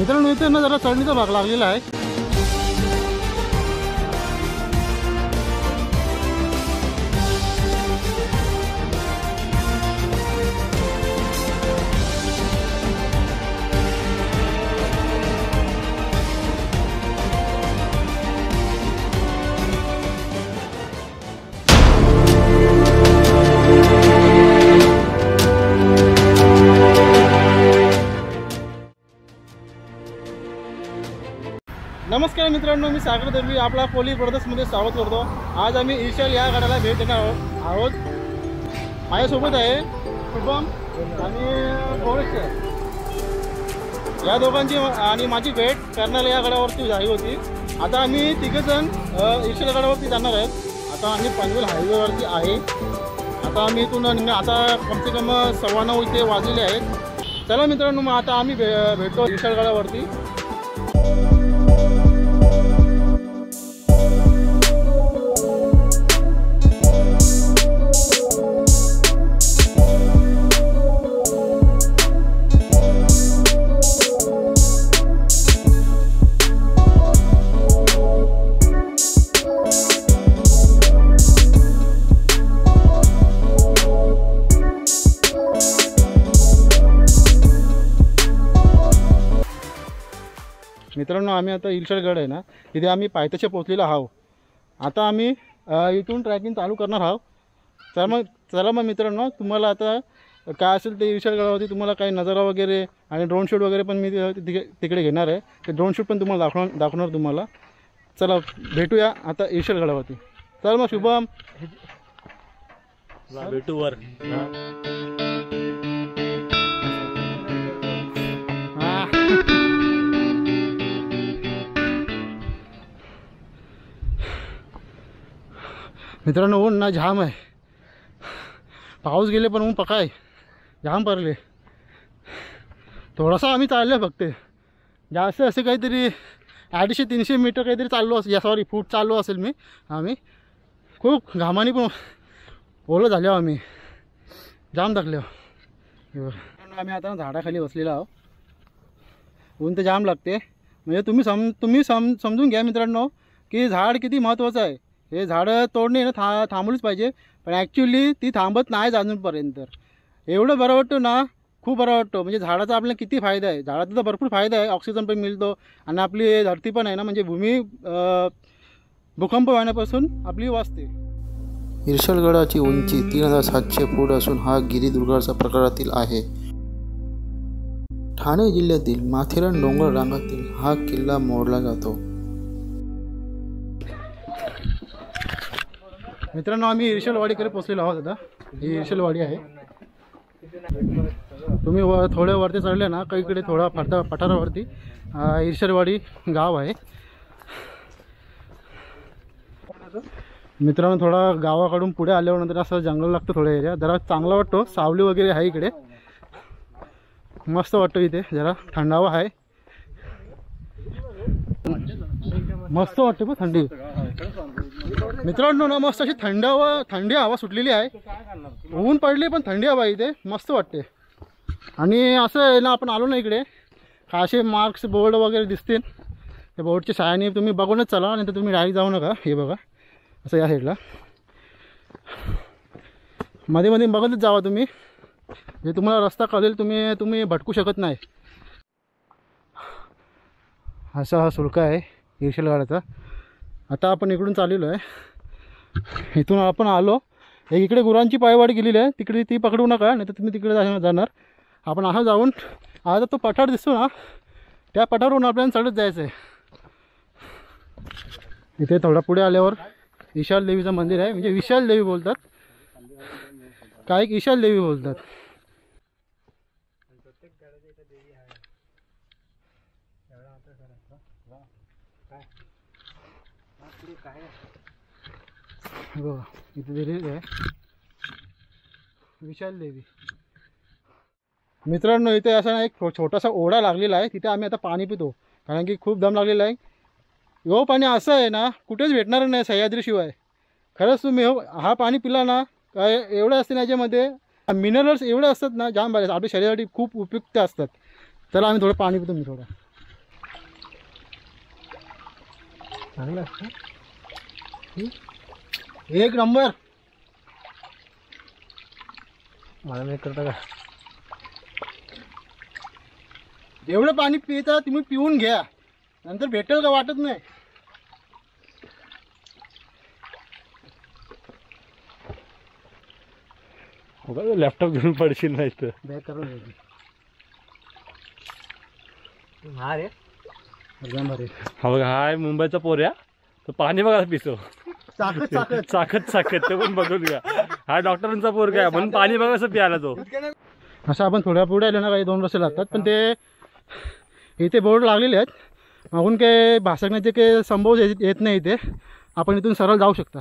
मित्रांनो इथे ना जरा चढणीचा भाग लागलेला आहे. मित्रांनो मी सागर दर्वी आपला पोलीस ब्रदर्समध्ये स्वागत करतो. आज आम्ही ईशल या गाड्याला भेट देणार आहोत. आहोत माझ्यासोबत आहे शुभम आणि गौरक्ष या दोघांची आणि माझी भेट करण्याला या गडावरती झाली होती. आता आम्ही तिघेजण ईशल गाड्यावरती जाणार आहेत. आता आम्ही पनवेल हायवेवरती आहे. आता आम्ही इथून निघणार आता कमसे कम सव्वा नऊ इथे वाजलेले आहेत. चला मित्रांनो मग आता आम्ही भे भेटतो ईशल गाड्यावरती. मित्रांनो आम्ही आता इलशडगड आहे ना तिथे आम्ही पायथ्याशी पोचलेलो आहोत. आता आम्ही इथून ट्रॅकिंग चालू करणार आहोत. तर मग चला मग मित्रांनो तुम्हाला आता काय असेल ते इलशडगडावरती तुम्हाला काही नजारा वगैरे आणि ड्रोन शूट वगैरे पण मी तिकडे तिकडे घेणार आहे. ते ड्रोन शूट पण तुम्हाला दाखवणार दाखवणार तुम्हाला. चला भेटूया आता इलशडगडावरती चल मग शुभम. भेटू वर. मित्रांनो ऊन ना जाम आहे. पाऊस गेले पण ऊन पकाय. जाम पडले. थोडासा आम्ही चाललो फक्त. जास्त असे काहीतरी अडीचशे तीनशे मीटर काहीतरी चाललो असेल. या सॉरी फूट चाललो असेल मी. आम्ही. खूप घामाने पण ओलं झालो आम्ही. जाम थकलो आम्ही आता झाडाखाली बसलेलो आहोत. ऊन तर जाम लागते. म्हणजे तुम्ही सम तुम्ही सम समजून घ्या मित्रांनो की झाड किती महत्त्वाचं आहे. हे झाडं तोडणे ना था थांबलीच पाहिजे. पण ॲक्च्युली ती थांबत नाही अजूनपर्यंत. एवढं बरं वाटतं ना खूप बरं वाटतं. म्हणजे झाडाचा आपल्याला किती फायदा आहे. झाडाचा तर भरपूर फायदा आहे. ऑक्सिजन पण मिळतो. आणि आपली धरती पण आहे ना म्हणजे भूमी भूकंप होण्यापासून आपली वाचते. इर्शलगडाची उंची तीन हजार सातशे फूट असून हा गिरीदुर्गाच्या प्रकारातील आहे. ठाणे जिल्ह्यातील माथेरान डोंगर रांगातील हा किल्ला मोडला जातो. मित्रांनो आम्ही इर्शलवाडीकडे पोचलेलो आहोत आता. ही इर्शलवाडी आहे. तुम्ही व थोड्या वरती चढले ना काहीकडे थोडा पठा पठारावरती अं, इर्शलवाडी गाव आहे. मित्रांनो थोडा गावाकडून पुढे आल्यानंतर असं जंगल लागतं थोडा एरिया. जरा चांगला वाटतो. सावली वगैरे आहे इकडे. मस्त वाटतं इथे. जरा थंडावा आहे. मस्त वाटते पण थंडी. मित्रांनो ना मस्त अशी थंड हवा थंडी हवा सुटलेली आहे. ऊन पडली पण थंडी हवा आहे इथे. मस्त वाटते. आणि असं आहे ना आपण आलो ना इकडे. असे मार्क्स बोर्ड वगैरे दिसतील. त्या बोर्डच्या सायाने तुम्ही बघूनच चला. नाही तर तुम्ही डायरेक्ट जाऊ नका. हे बघा. असं या साईडला मध्ये मध्ये बघतच जावा तुम्ही. जे तुम्हाला रस्ता कळेल तुम्ही तुम्ही भटकू शकत नाही. असा हा सुळका आहे. इर्शलगाडाचा आता आपण इकडून चाललेलो आहे. इथून आपण आलो. एक इकडे गुरांची पायवाडी गेलेली आहे. तिकडे ती पकडू नका नाही तर तुम्ही तिकडे जा जाणार. आपण असं जाऊन. आता तो पठार दिसतो ना त्या पठारावरून आपल्याला चढत जायचं आहे इथे थोडा पुढे आल्यावर विशाल देवीचं मंदिर आहे. म्हणजे विशाल देवी बोलतात. काही एक विशाल देवी बोलतात. बघा इथे दिलेली आहे विशाल देवी मित्रांनो इथे असा ना एक छोटासा ओढा लागलेला आहे. तिथे आम्ही आता पाणी पितो. कारण की खूप दम लागलेला आहे. हो पाणी असं आहे ना कुठेच भेटणार नाही सह्याद्रीशिवाय. खरंच तुम्ही हो हा पाणी पिला ना काय एवढं असते ना याच्यामध्ये मिनरल्स एवढे असतात ना जाम बरे आपल्या शरीरासाठी खूप उपयुक्त असतात. चला आम्ही थोडं पाणी पितो मी थोडं. चांगलं असतं? एक नंबर. मला नाही करता का? जेवढं पाणी पिता तुम्ही पिऊन घ्या. नंतर भेटेल का वाटत नाही? लॅपटॉप घेऊन पडशील नाही तर. करून हा रे. हा बघा हा आहे मुंबईचा पोऱ्या तो पाणी बघा पितो. चाकत चाकत. चाकत चाकत. ते पण बघून घ्या. हा डॉक्टरांचा पोर काय म्हणून पाणी बघा असं प्यायला तो. असं आपण थोड्या पुढे आलो ना काही दोन वर्ष लागतात पण ते इथे बोर्ड लागलेले आहेत. मागून काही भासकण्याचे काही संभव येत येत नाही इथे. आपण इथून सरळ जाऊ शकता.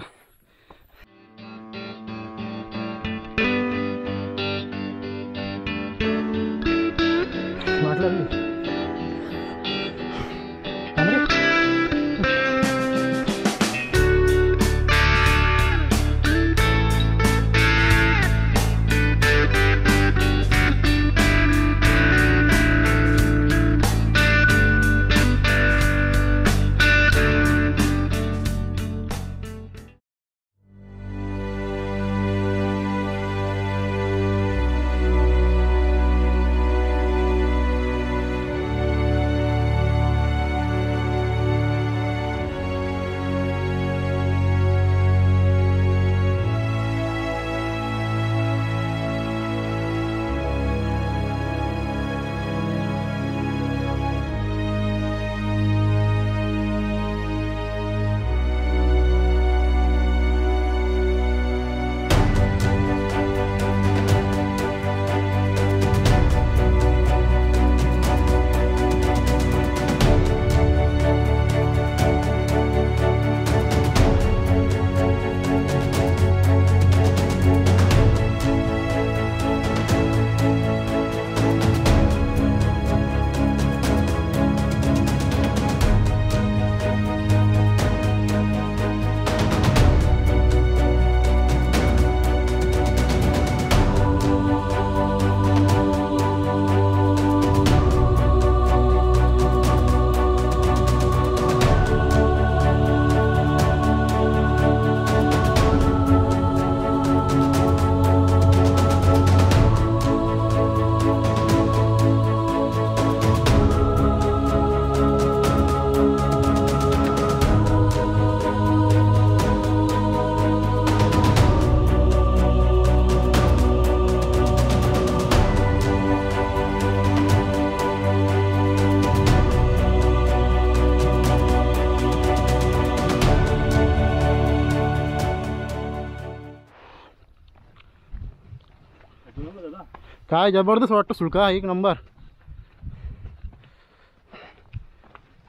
काय जबरदस्त वाटतं सुळका? एक नंबर.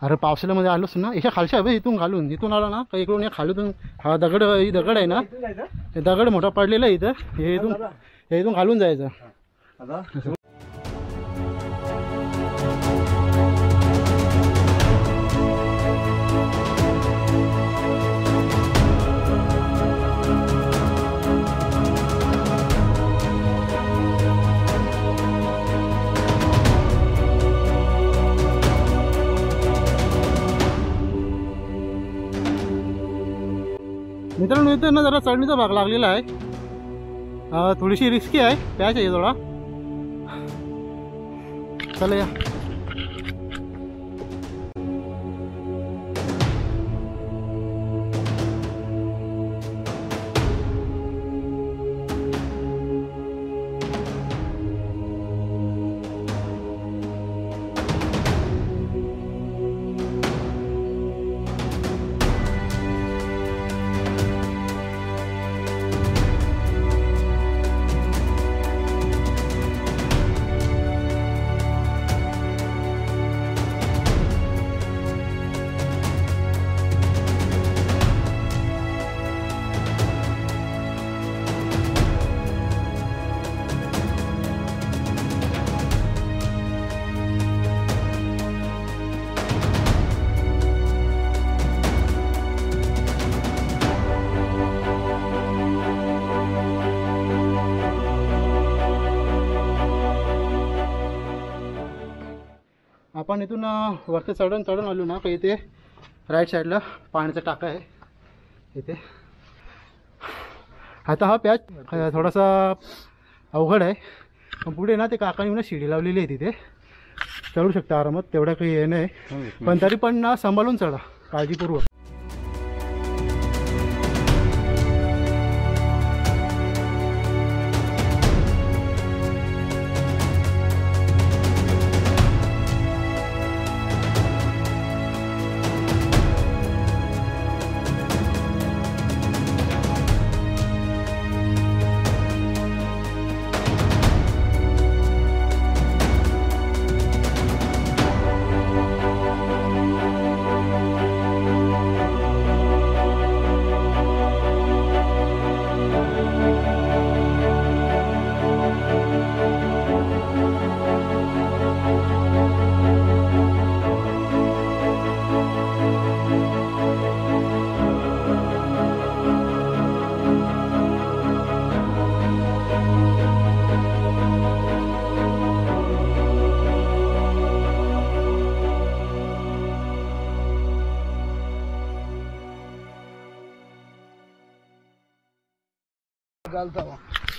अरे पावसाळ्यामध्ये आलोच ना? एका खालच्या हवे इथून घालून इथून आलो ना का इकडून या खालून हा दगड ही दगड आहे ना? हे दगड मोठा पडलेला आहे इथं. हे इथून हे इथून घालून जायचं. मित्रांनो येतं ना जरा चढणीचा भाग लागलेला आहे. थोडीशी रिस्की आहे. त्याच आहे थोडा चला या. आपण इथून वरती चढून चढून आलो ना का इथे राईट साईडला पाण्याचा टाका आहे. इथे. आता हा पॅच अ, थोडासा अवघड आहे. पण पुढे ना ते काकाने ना शिडी लावलेली आहे तिथे. चढू शकता आरामात तेवढा काही हे नाही. पण तरी पण ना सांभाळून चढा. काळजीपूर्वक.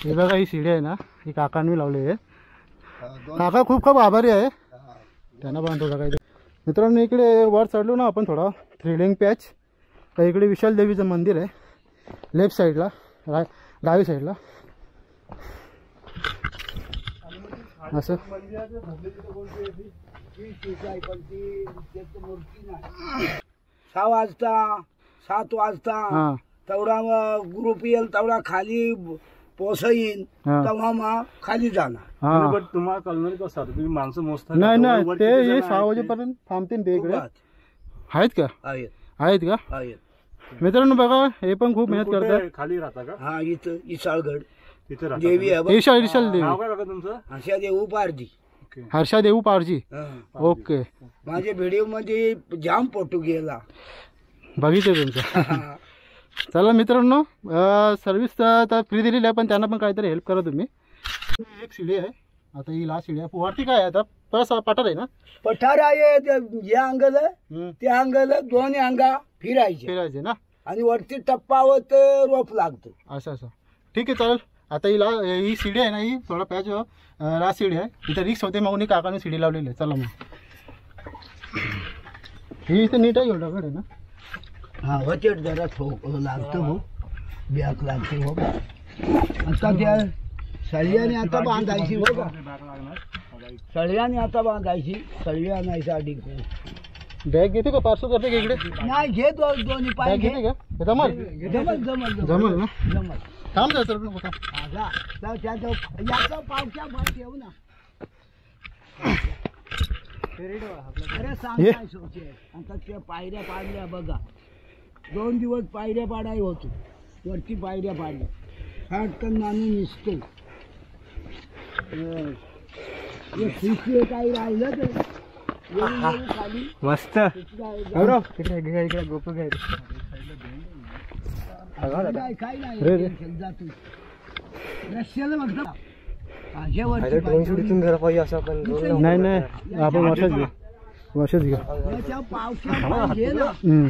हे बघा ही शिडी आहे ना ही काकांनी लावली आहे. काका खूप खूप आभारी आहे. त्यांना पण थोडा काही मित्रांनो इकडे वर चढलो ना आपण थोडा. थ्रिलिंग पॅच तर इकडे विशाल देवीचं मंदिर आहे. लेफ्ट साईडला रा डावी साईडला असं. सहा वाजता सात वाजता. हां. तेवढा ग्रुप येईल तेवढा खाली पोसईन हां. तेव्हा मग खाली जाणार. बट तुम्हाला कळणार कसं तुम्ही माणसं मोजता नाही? नाही ते हे सहा? वाजेपर्यंत थांबतील ते इकडे. आहेत का? आहेत. आहेत का? आहेत. मित्रांनो बघा हे पण खूप मेहनत कुठे करतात. खाली राहता का? हा इथं इसाळगड. तिथे देवी? आहे देवी. तुमचं? देऊ हर्षा देऊ पारजी हा. ओके. माझ्या व्हिडिओमध्ये जाम फोटो गेला. बघितलं तुमचं. चला मित्रांनो सर्विस तर फ्री दिलेली आहे पण त्यांना पण काहीतरी हेल्प करा तुम्ही. एक शिडी आहे. आता ही लास्ट शिडी आहे. वरती काय आहे? आता परत पठार आहे ना? पठार आहे या अंगल. त्या अंगल दोन्ही अंगा फिरायचे. फिरायचे ना? आणि वरती टप्पावर ते रोप लागतो. असं असं. ठीक आहे चालेल. आता ही ला ही शिडी आहे ना ही थोडा पॅच लास्ट शिडी आहे. इथं रिक्स होते मागून काकाने शिडी लावलेली आहे. चला मग. ही इथं नीट आहे एवढा आहे ना? हा वचट जरा ठोक लागतं हो बॅक लागते हो आता त्या सळ्याने आता बांधायची हो का? सळ्याने आता बांधायची सळ्या नाही साठी बॅग घेते का? पार्सल करते का इकडे? नाही घे दो दोन्ही पाय बॅग घे घेते का? जमल? जमल जमल जमल. ना? जमल. थांब. हा, जा. जा, त्याचं याचा पावच्या भात ठेव ना. अरे सांग ये. काय सोचे? आता त्या पायऱ्या पाडल्या बघा. दोन दिवस पायऱ्या पाडाय होतो. वरती पायऱ्या पाडल्या. फाटकन माणूस निसतो. शिशे काही राहिलं तर खाली. मस्त. गोपू काय नाही. रे, रे. टेन्शन, जा तू रस्त्याला म्हणतो. माझ्या वरती पायऱ्या. नाही नाही. आपण वर्षाच घेऊ वर्षाच घेऊ याच्या पावसात पाय घे ना. हम्म.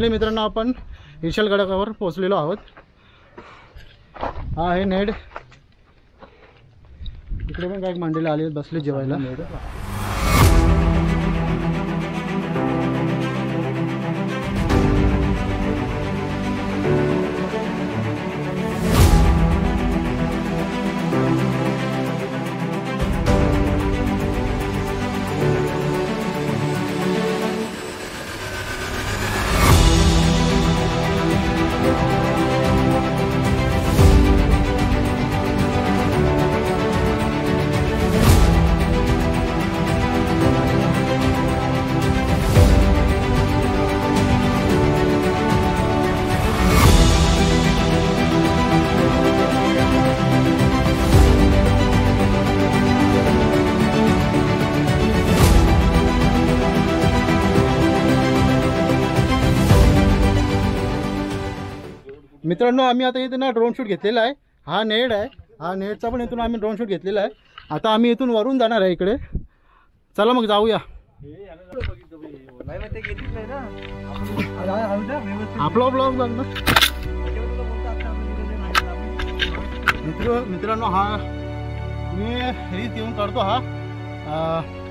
पहिले मित्रांनो आपण विशालगडावर पोहोचलेलो आहोत. हा आहे नेड. इकडे पण काय मंडळी आले बसले जेवायला. मित्रांनो आम्ही आता इथे ना ड्रोन शूट घेतलेला आहे. हा नेड आहे. हा नेडचा पण इथून आम्ही ड्रोन शूट घेतलेला आहे. आता आम्ही इथून वरून जाणार आहे इकडे. चला मग जाऊया. आपला ब्लॉग बघ ना. मित्र मित्रांनो हा मी रीत येऊन काढतो हा.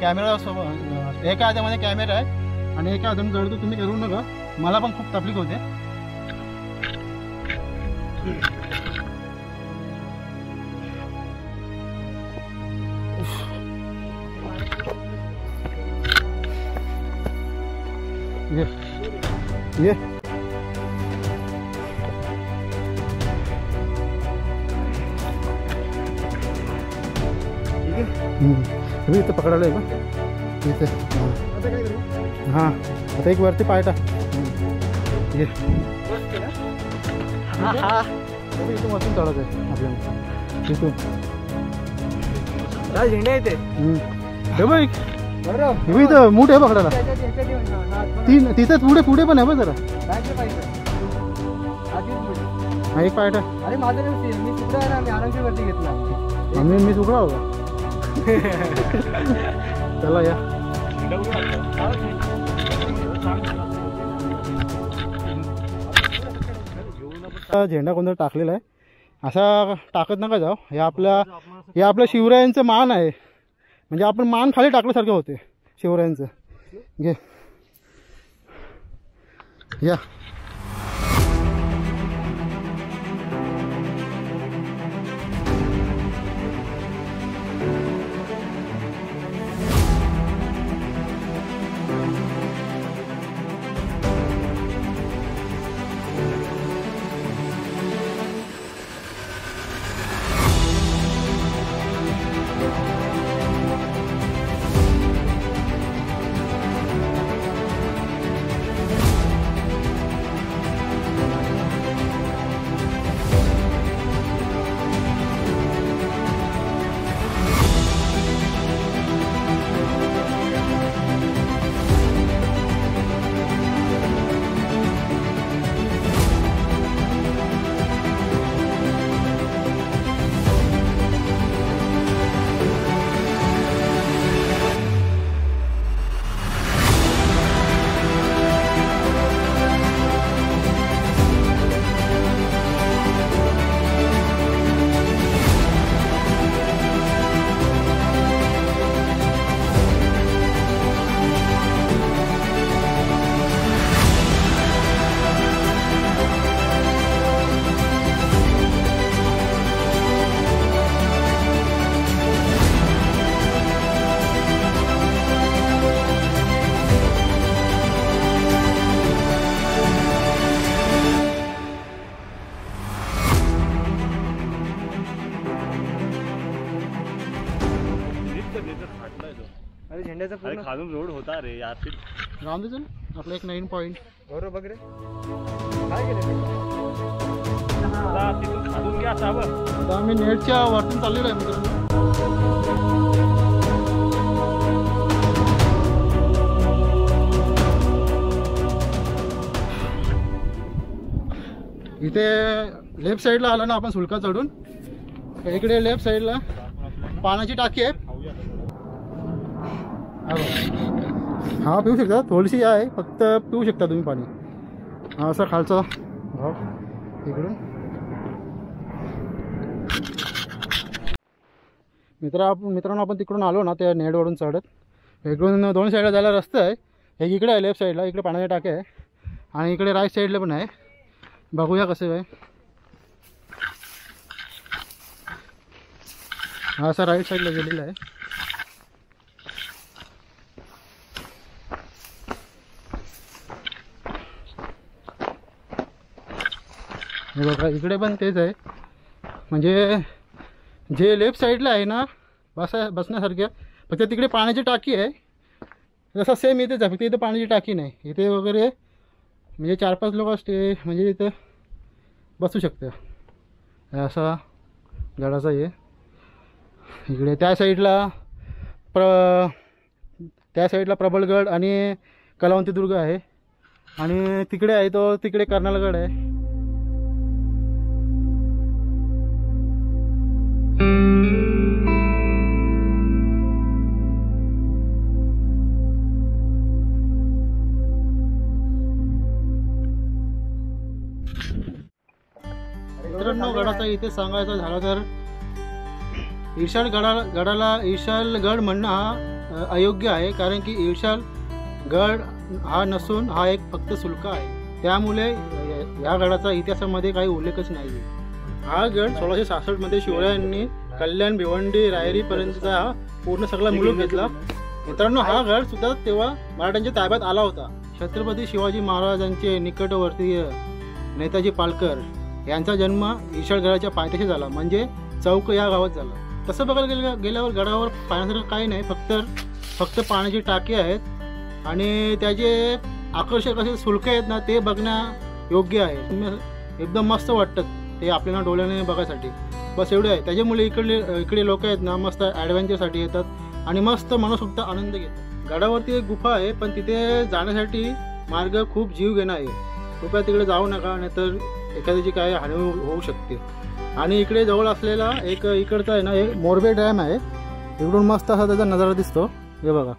कॅमेरा सोबत एका हातामध्ये कॅमेरा आहे. आणि एका हाताने जळतो तुम्ही करू नका. मला पण खूप तकलीफ होते. ये ये हम्म. हे इथं पकडायला आहे का इथे हां हां आता एक वरती पाय टाक हम्म. ये हे इथून वरतून चढत आहे आपल्याला इथून झेंडे येते हम्म. हे बघ इथं मूठ आहे पकडायला तीन तिथं पुढे पुढे पण आहे बघ जरा हा एक पाय टाक अरे माझं मी सुद्धा आहे ना मी आरामशी वरती घेतला आम्ही मी चुकला होता चला या झेंडा कोणता टाकलेला आहे. असा टाकत नका जाऊ. हे आपल्या हे आपल्या शिवरायांचं मान आहे. म्हणजे आपण मान खाली टाकल्यासारखे होते शिवरायांचं. घे. या. अरे झेंड्याचा अरे खालून रोड होता रे यार राहून दे आपला एक नाईन पॉईंट बरोबर बघ रे. काय केलं आता तिथून खालून घ्या आता आम्ही नेटच्या वरतून चाललेलो आहे मित्रांनो. इथे लेफ्ट साईडला आला ना आपण सुलका चढून. इकडे लेफ्ट साईडला पाण्याची टाकी आहे. हा पिऊ शकता. थोडीशी आहे फक्त पिऊ शकता तुम्ही पाणी. हा असा खालचा भाग इकडून. मित्र आपण मित्रांनो आपण तिकडून आलो ना त्या नेटवरून चढत. इकडून दोन साईडला जायला रस्ता आहे. एक इकडे आहे लेफ्ट साईडला इकडे पाण्याचे टाके आहे. आणि इकडे राईट साईडला पण आहे. बघूया कसं आहे. हा असा राईट साईडला गेलेला आहे. हे बघा इकडे पण तेच आहे. म्हणजे जे लेफ्ट साईडला आहे ना बसा बसण्यासारख्या फक्त तिकडे पाण्याची टाकी आहे. जसं सेम इथेच आहे फक्त इथं पाण्याची टाकी नाही. इथे वगैरे म्हणजे चार पाच लोक स्टे म्हणजे इथं बसू शकतं. असा गडाचा आहे इकडे त्या साईडला प्र त्या साईडला प्रबळगड आणि कलावंती दुर्ग आहे. आणि तिकडे आहे तो तिकडे कर्नालगड आहे. इथे सांगायचं झालं तर. ईर्षाल गडा गडाला ईर्षाल म्हणणं हा अयोग्य आहे कारण की ईर्षाल गड हा नसून हा एक फक्त शुल्क आहे. त्यामुळे या- गडाचा इतिहासामध्ये काही उल्लेखच नाही आहे. हा गड सोळाशे सहासष्टमध्ये शिवरायांनी कल्याण भिवंडी रायरीपर्यंतचा हा पूर्ण सगळा मुलूक घेतला. मित्रांनो हा गड सुद्धा तेव्हा मराठ्यांच्या ताब्यात आला होता. छत्रपती शिवाजी महाराजांचे निकटवर्तीय नेताजी पालकर. यांचा जन्म ईशाळगडाच्या पायथ्याशी झाला. म्हणजे चौक या गावात झाला. तसं बघायला गेलं गेल्यावर गडावर पाहण्यासारखं काही नाही. फक्त फक्त पाण्याची टाकी आहेत. आणि त्याचे आकर्षक असे शुल्क आहेत ना ते बघण्या योग्य आहे. एकदम मस्त वाटतं ते आपल्याला डोळ्याने बघायसाठी. बस एवढे आहे. त्याच्यामुळे इकडले इकडे लोक आहेत ना मस्त ॲडव्हेंचरसाठी येतात. आणि मस्त मनसुक्त आनंद घेतात. गडावरती एक गुफा आहे पण तिथे जाण्यासाठी मार्ग खूप जीव घेणं आहे. कृपया तिकडे जाऊ नका नाहीतर एखाद्याची काय हानी हो- होऊ शकते. आणि इकडे जवळ असलेला एक इकडचा आहे ना एक मोरबे डॅम आहे. इकडून मस्त असा त्याचा नजारा दिसतो. हे बघा.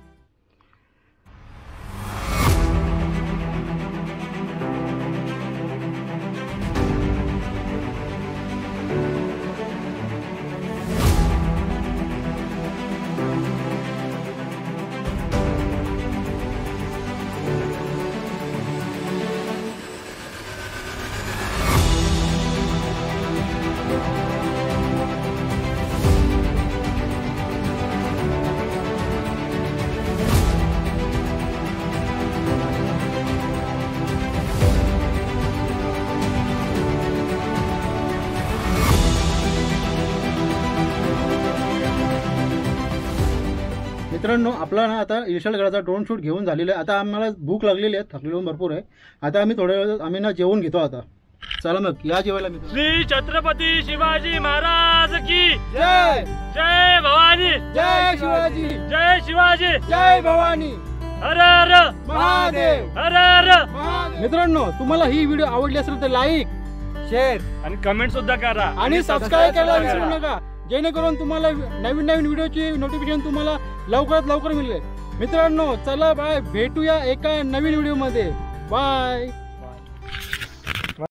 मित्रांनो आपला ना आता ईर्षालगडाचा ड्रोन शूट घेऊन झालेला आहे. आता आम्हाला भूक लागलेली आहे थकलेलो भरपूर आहे. आता आम्ही थोड्या वेळात आम्ही ना जेवण घेतो आता. चला मग या जेवायला मित्र श्री छत्रपती शिवाजी महाराज की जय! जय भवानी! जय शिवाजी! जय शिवाजी! जय भवानी! हर हर! महादेव! हर हर! मित्रांनो तुम्हाला ही व्हिडिओ आवडली असेल तर लाईक शेअर आणि कमेंट सुद्धा करा. आणि सबस्क्राईब करायला विसरू नका. जेणेकरून तुम्हाला नवीन नवीन व्हिडिओची नोटिफिकेशन तुम्हाला लवकरात लवकर मिळेल. मित्रांनो चला बाय. भेटूया एका नवीन व्हिडिओमध्ये. बाय.